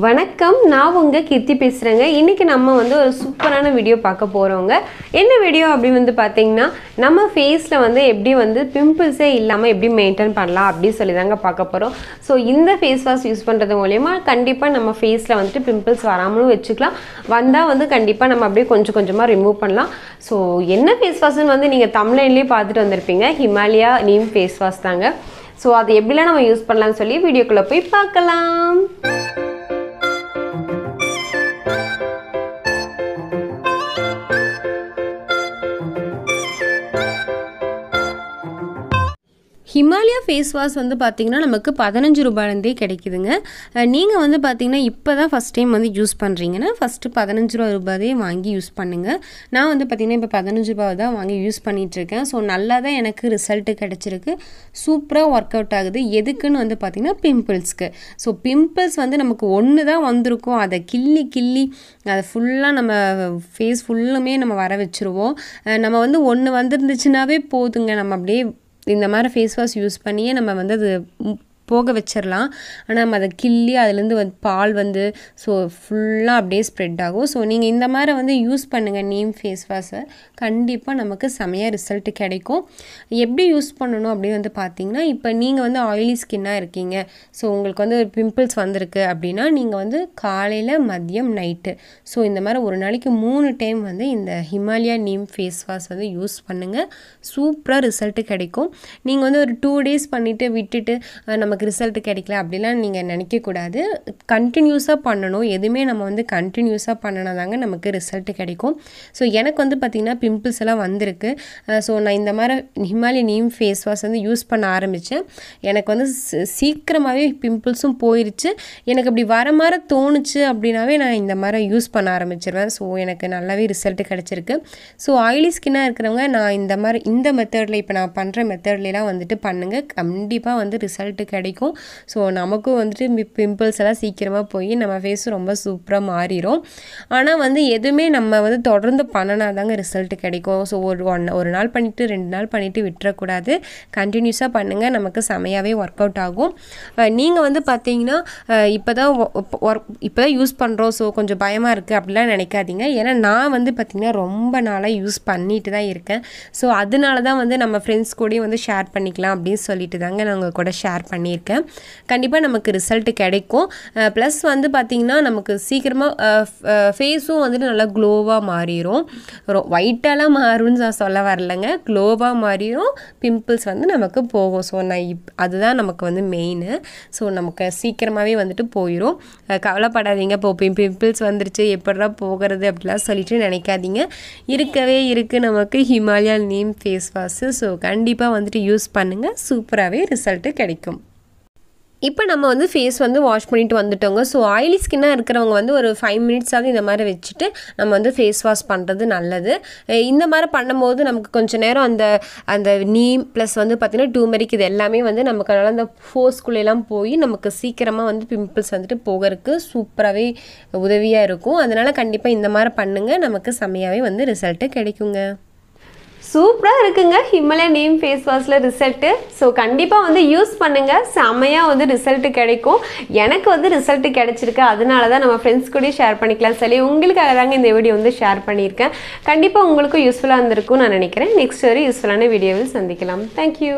வணக்கம். நான் உங்கள் கீர்த்தி பேசுகிறேங்க இன்றைக்கி நம்ம வந்து ஒரு சூப்பரான வீடியோ பார்க்க போகிறோங்க என்ன வீடியோ அப்படி வந்து பார்த்தீங்கன்னா நம்ம ஃபேஸில் வந்து எப்படி வந்து பிம்பிள்ஸே இல்லாமல் எப்படி மெயின்டைன் பண்ணலாம் அப்படின்னு சொல்லி தாங்க பார்க்க போகிறோம் ஸோ இந்த ஃபேஸ் வாஷ் யூஸ் பண்ணுறது மூலயமா கண்டிப்பாக நம்ம ஃபேஸில் வந்துட்டு பிம்பிள்ஸ் வராமலும் வச்சுக்கலாம். வந்தால் வந்து கண்டிப்பாக நம்ம அப்படியே கொஞ்சம் கொஞ்சமாக ரிமூவ் பண்ணலாம். ஸோ என்ன ஃபேஸ் வாஷ்னு வந்து நீங்கள் தமிழ்லேயே பார்த்துட்டு வந்திருப்பீங்க. ஹிமாலயா நீம் ஃபேஸ் வாஷ் தாங்க. ஸோ அது எப்படிலாம் நம்ம யூஸ் பண்ணலாம்னு சொல்லி வீடியோக்குள்ளே போய் பார்க்கலாம். ஹிமாலயா ஃபேஸ் வாஷ் வந்து பார்த்திங்கன்னா நமக்கு பதினஞ்சு ரூபாயிலேருந்தே கிடைக்குதுங்க. நீங்கள் வந்து பார்த்திங்கன்னா இப்போ தான் ஃபஸ்ட் டைம் வந்து யூஸ் பண்ணுறீங்கன்னா ஃபஸ்ட்டு பதினஞ்சு ரூபா ரூபாயே வாங்கி யூஸ் பண்ணுங்கள் நான் வந்து பார்த்திங்கன்னா இப்போ பதினஞ்சு ரூபா தான் வாங்கி யூஸ் பண்ணிகிட்ருக்கேன் ஸோ நல்லா தான் எனக்கு ரிசல்ட்டு கிடச்சிருக்கு. சூப்பராக ஒர்க் அவுட் ஆகுது. எதுக்குன்னு வந்து பார்த்திங்கன்னா பிம்பிள்ஸ்க்கு ஸோ பிம்பிள்ஸ் வந்து நமக்கு ஒன்று தான் வந்திருக்கும். அதை கிள்ளி கிள்ளி அதை ஃபுல்லாக நம்ம ஃபேஸ் ஃபுல்லுமே நம்ம வர வச்சுருவோம். நம்ம வந்து ஒன்று வந்திருந்துச்சுனாவே போதுங்க. நம்ம அப்படியே இந்த மாதிரி ஃபேஸ் வாஷ் யூஸ் பண்ணியே நம்ம வந்து அது போக வச்சிடலாம் ஆனால் நம்ம அதை கிள்ளி அதுலேருந்து வந்து பால் வந்து ஸோ ஃபுல்லாக அப்படியே ஸ்ப்ரெட் ஆகும். ஸோ நீங்கள் இந்த மாதிரி வந்து யூஸ் பண்ணுங்கள் நீம் ஃபேஸ் வாஷை கண்டிப்பாக நமக்கு செமையாக ரிசல்ட் கிடைக்கும். எப்படி யூஸ் பண்ணணும் அப்படின்னு வந்து பார்த்தீங்கன்னா இப்போ நீங்கள் வந்து ஆயிலி ஸ்கின்னாக இருக்கீங்க. ஸோ உங்களுக்கு வந்து பிம்பிள்ஸ் வந்திருக்கு அப்படின்னா நீங்கள் வந்து காலையில் மதியம் நைட்டு ஸோ இந்த மாதிரி ஒரு நாளைக்கு மூணு டைம் வந்து இந்த ஹிமாலயா நீம் ஃபேஸ் வாஷ் வந்து யூஸ் பண்ணுங்கள் சூப்பராக ரிசல்ட்டு கிடைக்கும். நீங்கள் வந்து ஒரு டூ டேஸ் பண்ணிவிட்டு விட்டுட்டு நமக்கு நமக்கு ரிசல்ட் கிடைக்கல அப்படிலாம் நீங்கள் நினைக்கக்கூடாது. கண்டினியூஸாக பண்ணணும். எதுவுமே நம்ம வந்து கண்டினியூஸாக பண்ணினா தாங்க நமக்கு ரிசல்ட் கிடைக்கும். ஸோ எனக்கு வந்து பார்த்திங்கன்னா பிம்பிள்ஸ் எல்லாம் வந்திருக்கு. ஸோ நான் இந்த மாதிரி ஹிமாலய நீம் ஃபேஸ் வாஷ் வந்து யூஸ் பண்ண ஆரம்பித்தேன் எனக்கு வந்து சீக்கிரமாகவே பிம்பிள்ஸும் போயிருச்சு. எனக்கு அப்படி வர மாதிரி தோணுச்சு அப்படின்னாவே நான் இந்த மாதிரி யூஸ் பண்ண ஆரம்பிச்சிருவேன். ஸோ எனக்கு நல்லாவே ரிசல்ட் கிடச்சிருக்கு. ஸோ ஆயிலி ஸ்கின்னாக இருக்கிறவங்க நான் இந்த மாதிரி இந்த மெத்தடில் இப்போ நான் பண்ணுற மெத்தட்லாம் வந்துட்டு பண்ணுங்கள் கண்டிப்பாக வந்து ரிசல்ட்டு கிடைக்கும். ஸோ நமக்கும் வந்துட்டு பிம்பிள்ஸ் எல்லாம் சீக்கிரமாக போய் நம்ம ஃபேஸ் ரொம்ப சூப்பராக மாறிடும் ஆனால் வந்து எதுவுமே நம்ம வந்து தொடர்ந்து பண்ணினா தாங்க ரிசல்ட் கிடைக்கும். ஸோ ஒரு ஒன் ஒரு நாள் பண்ணிவிட்டு ரெண்டு நாள் பண்ணிவிட்டு விட்டுறக்கூடாது. கண்டினியூஸாக பண்ணுங்கள் நமக்கு செமையாகவே ஒர்க் அவுட் ஆகும். நீங்கள் வந்து பார்த்தீங்கன்னா இப்போ தான் ஒர்க் இப்போ தான் யூஸ் பண்ணுறோம் ஸோ கொஞ்சம் பயமாக இருக்குது அப்படிலாம் நினைக்காதீங்க. ஏன்னா நான் வந்து பார்த்திங்கன்னா ரொம்ப நாளாக யூஸ் பண்ணிட்டு தான் இருக்கேன். ஸோ அதனால தான் வந்து நம்ம ஃப்ரெண்ட்ஸ் கூடயும் வந்து ஷேர் பண்ணிக்கலாம் அப்படின்னு சொல்லிட்டு தாங்க நான் உங்கள் கூட ஷேர் பண்ணி பண்ணியிருக்கேன். கண்டிப்பாக நமக்கு ரிசல்ட்டு கிடைக்கும். ப்ளஸ் வந்து பார்த்திங்கன்னா நமக்கு சீக்கிரமாக ஃபேஸும் வந்துட்டு நல்லா க்ளோவாக மாறிடும் ஒயிட்டாலாம் மாறும்னு நான் சொல்ல வரலைங்க. க்ளோவாக மாறிடும் பிம்பிள்ஸ் வந்து நமக்கு போகும். ஸோ நான் இப் அதுதான் நமக்கு வந்து மெயின் ஸோ நமக்கு சீக்கிரமாகவே வந்துட்டு போயிடும் கவலைப்படாதீங்க. இப்போ பிம்பிள்ஸ் வந்துருச்சு. எப்படா போகிறது அப்படிலாம் சொல்லிட்டு நினைக்காதீங்க. இருக்கவே இருக்குது நமக்கு Himalaya neem face wash so கண்டிப்பாக வந்துட்டு யூஸ் பண்ணுங்கள் சூப்பராகவே ரிசல்ட்டு கிடைக்கும். இப்போ நம்ம வந்து ஃபேஸ் வந்து வாஷ் பண்ணிட்டு வந்துட்டோங்க. ஸோ ஆயிலி ஸ்கின்னாக இருக்கிறவங்க வந்து ஒரு ஃபைவ் மினிட்ஸாவது இந்த மாதிரி வச்சுட்டு நம்ம வந்து ஃபேஸ் வாஷ் பண்ணுறது நல்லது. இந்த மாதிரி பண்ணும்போது நமக்கு கொஞ்சம் நேரம் அந்த அந்த நீம் ப்ளஸ் வந்து பார்த்திங்கன்னா டூமெரிக் இது எல்லாமே வந்து நமக்கு அதனால் அந்த ஃபோர்ஸ்குள்ளெல்லாம் போய் நமக்கு சீக்கிரமாக வந்து பிம்பிள்ஸ் வந்துட்டு போகிறதுக்கு சூப்பராகவே உதவியாக இருக்கும். அதனால் கண்டிப்பாக இந்த மாதிரி பண்ணுங்கள் நமக்கு செம்மையாகவே வந்து ரிசல்ட்டு கிடைக்குங்க. சூப்பராக இருக்குங்க. ஹிமாலயா நீம் ஃபேஸ் வாஷில் ரிசல்ட்டு ஸோ கண்டிப்பாக வந்து யூஸ் பண்ணுங்கள் செம்மையாக வந்து ரிசல்ட்டு கிடைக்கும். எனக்கு வந்து ரிசல்ட்டு கிடைச்சிருக்கு. அதனால தான் நம்ம ஃப்ரெண்ட்ஸ் கூட ஷேர் பண்ணிக்கலாம். சொல்லி உங்களுக்காக தாங்க இந்த வீடியோ வந்து ஷேர் பண்ணியிருக்கேன். கண்டிப்பாக உங்களுக்கும் யூஸ்ஃபுல்லாக இருந்திருக்கும் நான் நினைக்கிறேன். நெக்ஸ்ட் ஒரு யூஸ்ஃபுல்லான வீடியோவில் சந்திக்கலாம். தேங்க்யூ